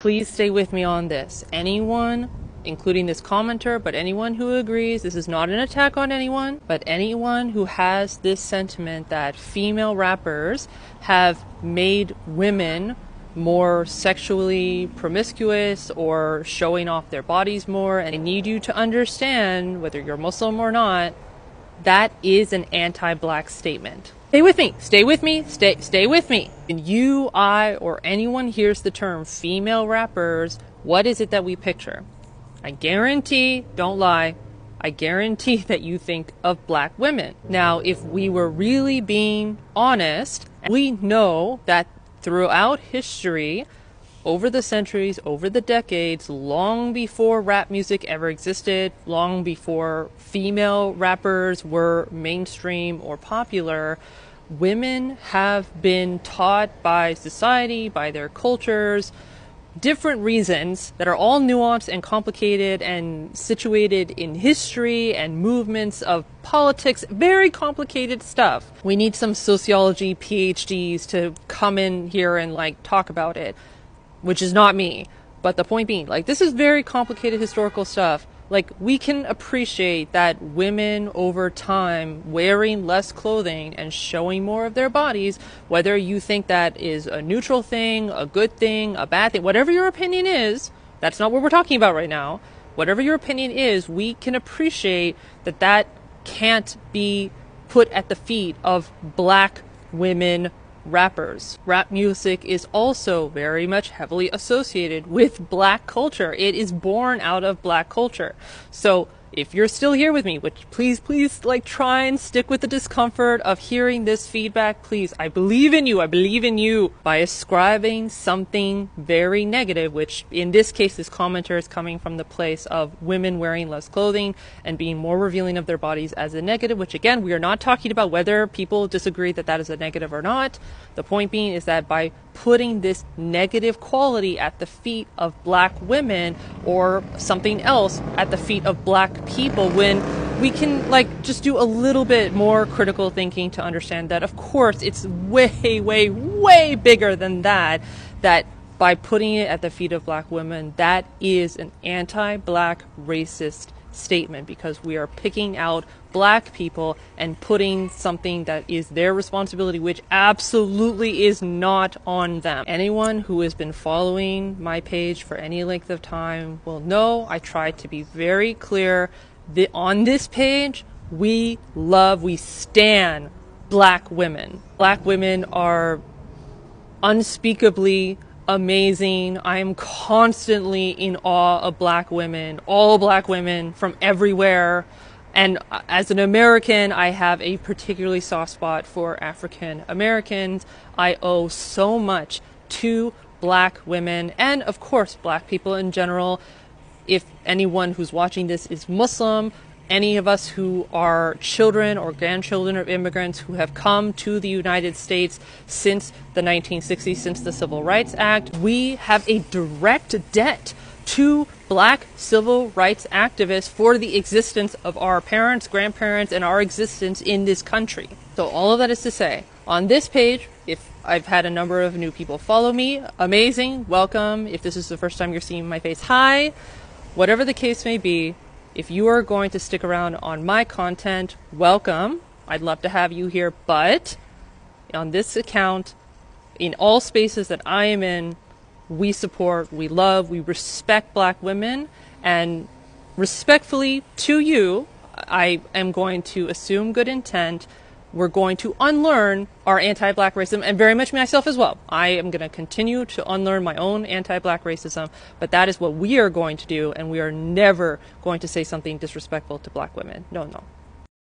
Please stay with me on this. Anyone, including this commenter, but anyone who agrees, this is not an attack on anyone, but anyone who has this sentiment that female rappers have made women more sexually promiscuous or showing off their bodies more, and I need you to understand, whether you're Muslim or not, that is an anti black statement. Stay with me. Stay with me. Stay stay with me. When you, I, or anyone hears the term female rappers, what is it that we picture? I guarantee, don't lie, I guarantee that you think of black women. Now, if we were really being honest, we know that throughout history, over the centuries, over the decades, long before rap music ever existed, long before female rappers were mainstream or popular, women have been taught by society, by their cultures, different reasons that are all nuanced and complicated and situated in history and movements of politics, very complicated stuff. We need some sociology PhDs to come in here and like talk about it which is not me. But the point being, like, this is very complicated historical stuff. Like, we can appreciate that women over time wearing less clothing and showing more of their bodies, whether you think that is a neutral thing, a good thing, a bad thing, whatever your opinion is, that's not what we're talking about right now. Whatever your opinion is, we can appreciate that that can't be put at the feet of black women rappers. Rap music is also very much heavily associated with black culture. It is born out of black culture. So if you're still here with me, which please, please, like, try and stick with the discomfort of hearing this feedback, please. I believe in you. I believe in you by ascribing something very negative, which in this case, this commenter is coming from the place of women wearing less clothing and being more revealing of their bodies as a negative, which again, we are not talking about whether people disagree that that is a negative or not. The point being is that by putting this negative quality at the feet of black women or something else at the feet of black people when we can like just do a little bit more critical thinking to understand that of course it's way way way bigger than that that by putting it at the feet of black women that is an anti-black racist statement because we are picking out black people and putting something that is their responsibility, which absolutely is not on them. Anyone who has been following my page for any length of time will know I try to be very clear that on this page, we love, we stand black women. Black women are unspeakably amazing. I am constantly in awe of black women, all black women from everywhere. And as an American, I have a particularly soft spot for African Americans. I owe so much to black women and, of course, black people in general. If anyone who's watching this is Muslim, any of us who are children or grandchildren of immigrants who have come to the United States since the 1960s, since the Civil Rights Act, we have a direct debt to black civil rights activists for the existence of our parents, grandparents, and our existence in this country. So, all of that is to say, on this page, if I've had a number of new people follow me, amazing, welcome. If this is the first time you're seeing my face, hi. Whatever the case may be, if you are going to stick around on my content, welcome. I'd love to have you here, but on this account, in all spaces that I am in, we support, we love, we respect black women, and respectfully to you, I am going to assume good intent we're going to unlearn our anti black racism and very much myself as well. I am going to continue to unlearn my own anti black racism, but that is what we are going to do, and we are never going to say something disrespectful to black women. No, no.